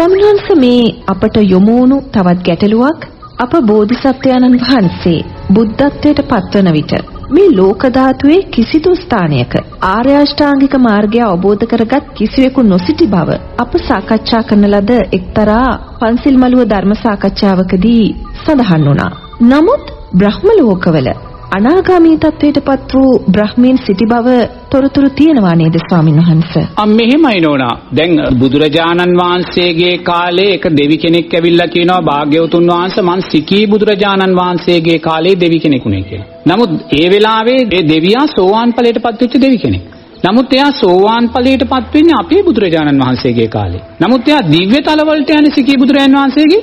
ස්වාමින්වහන්ස මේ අපට යොමු වුණු තවත් ගැටලුවක් අප බෝධිසත්වයන්න් වහන්සේ බුද්ධත්වයට පත්වන විට මේ ලෝක ධාතුවේ කිසිදු ස්ථානයක ආර්ය අෂ්ටාංගික මාර්ගය අවබෝධ කරගත් කිසිවෙකු නොසිටි බව අප සාකච්ඡා කරන ලද එක්තරා පන්සිල් මළුව ධර්ම සාකච්ඡාවකදී සඳහන් වුණා. නමුත් බ්‍රහ්ම ලෝකවල අනාගාමී තත්වයටපත් වූ බ්‍රහ්මීන් සිටි බව තොරතුරු තියෙනවා නේද ස්වාමින් වහන්සේ? අම් මෙහෙමයි නෝනා. දැන් බුදුරජාණන් වහන්සේගේ කාලේ එක දෙවි කෙනෙක් ඇවිල්ලා කියනවා භාග්‍යවතුන් වහන්සේ මං සිකී බුදුරජාණන් වහන්සේගේ කාලේ දෙවි කෙනෙකුනේ කියලා. නමුත් ඒ වෙලාවේ ඒ දෙවියා සෝවාන් ඵලයටපත් වෙච්ච දෙවි කෙනෙක්. නමුත් එයා සෝවාන් ඵලයටපත් වෙන්නේ අපේ බුදුරජාණන් වහන්සේගේ කාලේ. නමුත් එයා දිව්‍ය තලවලට යන්නේ සිකී බුදුරජාණන් වහන්සේගේ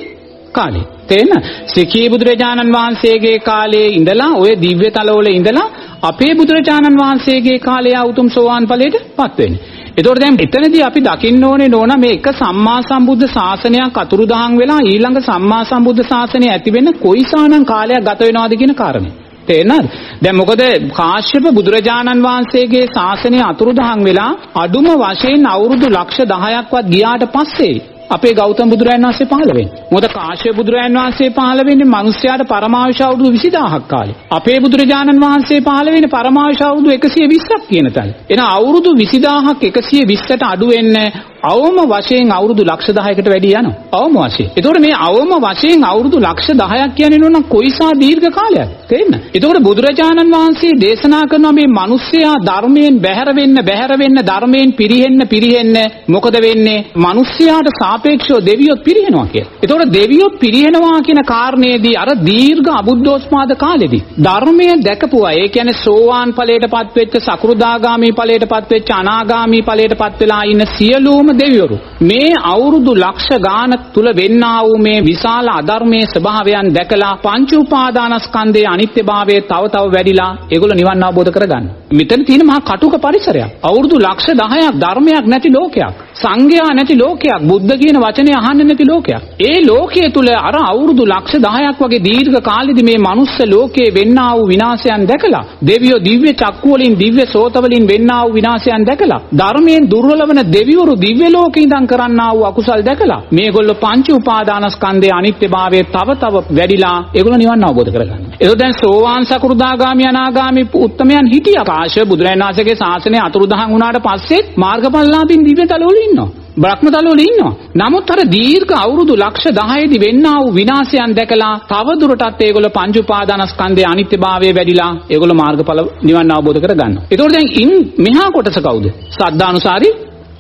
කාලේ. තේන්න සිකී බුදුරජාණන් වහන්සේගේ කාලේ ඉඳලා ඔය දිව්‍ය තලවල ඉඳලා අපේ බුදුරජාණන් වහන්සේගේ කාලේ උතුම් සෝවාන් ඵලයට පත් වෙන්නේ. එතකොට දැන් එතනදී අපි දකින්න ඕනේ නෝන මේ එක සම්මා සම්බුද්ධ ශාසනයක් අතුරුදහන් වෙලා ඊළඟ සම්මා සම්බුද්ධ ශාසනය ඇති වෙන්න කොයිසානම් කාලයක් ගත වෙනවද කියන කාරණේ. තේරෙනවද? දැන් මොකද කාශ්‍යප බුදුරජාණන් වහන්සේගේ ශාසනය අතුරුදහන් වෙලා අඩුම වශයෙන් අවුරුදු ලක්ෂ 10ක්වත් ගියාට පස්සේ අපේ ගෞතම බුදුරජාණන් වහන්සේ පහළ වෙන්නේ. මොකද කාශ්‍යප බුදුරජාණන් වහන්සේ පහළ වෙන්නේ මිනිස්යාට පරමාවශ අවුරුදු 20000ක් කාලේ. අපේ බුදුරජාණන් වහන්සේ පහළ වෙන්නේ පරමාවශ අවුරුදු 120ක් කියන තැන. එන අවුරුදු 20000ක් 120ට අඩු වෙන්නේ අවම වශයෙන් අවුරුදු ලක්ෂ 10කට වැඩි යනවා. අවම වශයෙන්. ඒතකොට මේ අවම වශයෙන් අවුරුදු ලක්ෂ 10ක් කියන්නේ නෝනම් කොයිසා දීර්ඝ කාලයක්ද? තේන්න. ඒතකොට බුදුරජාණන් වහන්සේ දේශනා කරනවා මේ මිනිස්සයා ධර්මයෙන් බැහැර වෙන්න බැහැර වෙන්න ධර්මයෙන් පිරිහෙන්න පිරිහෙන්න මොකද වෙන්නේ? මිනිස්සයාට සාපේක්ෂව දෙවියොත් පිරිහෙනවා කියලා. ඒතකොට දෙවියොත් පිරිහෙනවා කියන කාරණේදී අර දීර්ඝ අබුද්ධෝත්පාද කාලෙදී ධර්මය දැකපු අය ඒ කියන්නේ සෝවාන් ඵලයටපත් වෙච්ච සකෘදාගාමි ඵලයටපත් වෙච්ච අනාගාමි ඵලයටපත් වෙලා ඉන්න සියලුම දෙවිවරු මේ අවුරුදු ලක්ෂ ගාන තුල වෙන්නා වූ මේ විශාල අධර්මයේ ස්වභාවයන් දැකලා පංච උපාදානස්කන්ධයේ අනිත්‍යභාවය තව තව වැඩිලා ඒගොල්ලෝ නිවන් අවබෝධ කරගන්න. මෙතන තියෙන මහා කටුක පරිසරයක්. අවුරුදු ලක්ෂ 10ක් ධර්මයක් නැති ලෝකයක්. සංඝයා නැති ලෝකයක්. බුද්ධ කියන වචනේ අහන්න නැති ලෝකයක්. ඒ ලෝකයේ තුල අර අවුරුදු ලක්ෂ 10ක් වගේ දීර්ඝ කාලෙදි මේ මනුස්ස ලෝකයේ වෙන්නා වූ විනාශයන් දැකලා දෙවියෝ දිව්‍ය චක්කු වලින් දිව්‍ය සෝත වලින් වෙන්නා වූ විනාශයන් දැකලා ධර්මයෙන් දුර්වල වෙන දෙවිවරු දිව්‍ය ලෝකේ ඉඳන් කරන්නා වූ අකුසල් දැකලා මේගොල්ලෝ පංච උපාදානස්කන්ධයේ අනිත්‍යභාවය තව තව වැඩිලා ඒගොල්ලෝ නිවන් අවබෝධ කරගන්නවා. ඒක දැන් සෝවාන් සකෘදාගාමි අනාගාමි උත්තමයන් හිටියා. කාශ්‍යප බුදුරජාණන් වහන්සේගේ ශාසනය අතුරුදහන් වුණාට පස්සේ මාර්ගඵලලාභින් දිව්‍ය තලවල ඉන්නවා. බ්‍රහ්මතලවල ඉන්නවා. නමුත් අර දීර්ඝ අවුරුදු ලක්ෂ 10ෙදි වෙන්නා වූ විනාශයන් දැකලා තව දුරටත් ඒගොල්ලෝ පංච උපාදානස්කන්ධයේ අනිත්‍යභාවය වැඩිලා ඒගොල්ලෝ මාර්ගඵල නිවන් අවබෝධ කරගන්නවා. ඒතකොට දැන් ඉන් මෙහා කොටස කවුද? සද්ධානුසාරි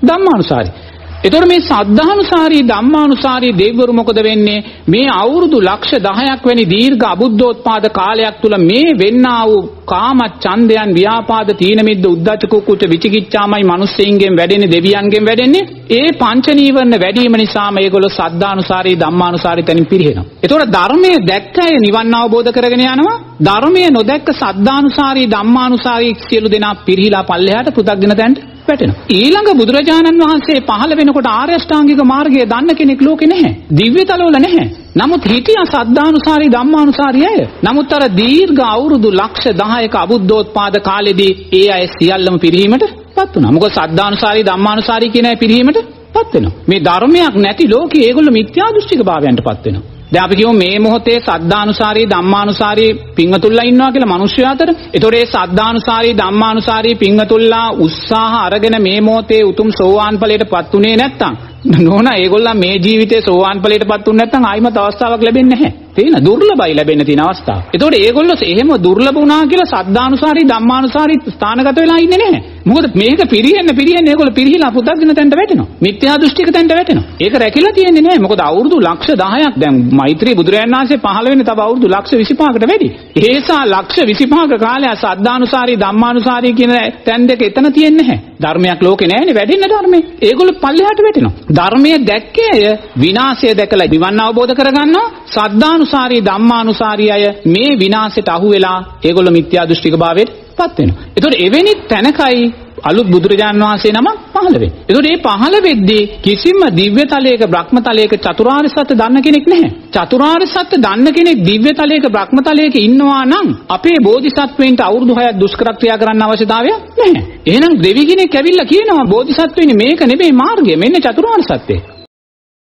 ධම්මානුසාරි. එතකොට මේ සද්ධානුසාරී ධම්මානුසාරී දෙවිවරු මොකද වෙන්නේ මේ අවුරුදු ලක්ෂ 10ක් වැනි දීර්ඝ අබුද්ධෝත්පාද කාලයක් තුල මේ වෙන්නා වූ කාම ඡන්දයන් ව්‍යාපාද තීන මිද්ද උද්ධච්ච කුක්කුච්ච විචිකිච්ඡාමයි මිනිස්සෙයින්ගෙන් වැඩෙන්නේ දෙවියන්ගෙන් වැඩෙන්නේ ඒ පංච නීවරණ වැඩිම නිසාම ඒගොල්ලෝ සද්ධානුසාරී ධම්මානුසාරී තැනින් පිරිහෙනවා. එතකොට ධර්මයේ දැක්කය නිවන් අවබෝධ කරගෙන යනවා. ධර්මයේ නොදැක්ක සද්ධානුසාරී ධම්මානුසාරී සියලු දෙනා පිරිහිලා පල්ලෙහාට පෘථග්ජන තැන්ට වැටෙනවා. ඊළඟ බුදුරජාණන් වහන්සේ පහළ වෙනකොට ආර්ය අෂ්ටාංගික මාර්ගය දන්න කෙනෙක් ලෝකේ නැහැ. දිව්‍ය තලවල නැහැ. නමුත් හිටියා සද්ධානුසාරී ධම්මානුසාරී අය. නමුත් අර දීර්ඝ අවුරුදු ලක්ෂ 10ක අබුද්ධෝත්පාද කාලෙදී ඒ අය සියල්ලම පිරිහීමට පත් වුණා. මොකද සද්ධානුසාරී ධම්මානුසාරී කියන අය පිරිහීමට පත් වෙනවා. මේ ධර්මයක් නැති ලෝකේ ඒගොල්ලෝ මිත්‍යා දෘෂ්ටික භාවයන්ට පත් වෙනවා. දැන් අපි කියමු මේ මොහොතේ සද්ධානුසාරී ධම්මානුසාරී පින්වතුල්ලා ඉන්නවා කියලා මිනිස්සු අතර. ඒතකොට ඒ සද්ධානුසාරී ධම්මානුසාරී පින්වතුල්ලා උත්සාහ අරගෙන මේ මොහොතේ උතුම් සෝවාන් ඵලයටපත් උනේ නැත්තම් නෝනා ඒගොල්ලන් මේ ජීවිතේ සෝවාන් ඵලයටපත් උනේ නැත්තම් ආයිමත් අවස්ථාවක් ලැබෙන්නේ නැහැ. තේන දුර්ලභයි ලැබෙන්න තියෙන අවස්ථාව. ඒතකොට ඒගොල්ලෝ එහෙම දුර්ලභ වුණා කියලා සද්ධානුසාරී ධම්මානුසාරී ස්ථානගත වෙලා ඉන්නේ නැහැ. මොකද මේක පිරිහෙන්න පිරිහෙන්න ඒගොල්ලෝ පිරිහිලා පුතග්ජන තැනට වැටෙනවා. මිත්‍යා දෘෂ්ටික තැනට වැටෙනවා. ඒක රැකිලා තියෙන්නේ නැහැ. මොකද අවුරුදු ලක්ෂ 10ක් දැන් මෛත්‍රී බුදුරජාණන් වහන්සේ පහළ වෙන්නේ තව අවුරුදු ලක්ෂ 25කට වැඩි. ඒසා ලක්ෂ 25ක කාලය සද්ධානුසාරී ධම්මානුසාරී කියන තැන් දෙක එතන තියෙන්නේ නැහැ. ධර්මයක් ලෝකේ නැහැනේ වැඩෙන්න ධර්මේ. ඒගොල්ලෝ පල්ලෙහාට වැටෙනවා. ධර්මයේ දැක්කේ අය විනාශය දැකලා නිවන් අවබෝධ කරගන්නවා. සද්ධානුසාරී ධම්මානුසාරී අය මේ විනාශයට අහු වෙලා ඒගොල්ලෝ මිත්‍යා දෘෂ්ටික භාවයට පත් වෙනවා. ඒතකොට එවැනි තැනකයි අලුත් බුදුරජාන් වහන්සේ නමක් පහළ වෙන්නේ. ඒතකොට මේ පහළ වෙද්දී කිසිම දිව්‍ය තලයක බ්‍රහ්ම තලයක චතුරාර්ය සත්‍ය දන්න කෙනෙක් නැහැ. චතුරාර්ය සත්‍ය දන්න කෙනෙක් දිව්‍ය තලයක බ්‍රහ්ම තලයක ඉන්නවා නම් අපේ බෝධිසත්වයින්ට අවුරුදු 6ක් දුෂ්කර ක්‍රියා කරන්න අවශ්‍යතාවයක් නැහැ. එහෙනම් දෙවි කෙනෙක් ඇවිල්ලා කියනවා බෝධිසත්වයිනි මේක නෙමෙයි මාර්ගය. මෙන්න චතුරාර්ය සත්‍යය.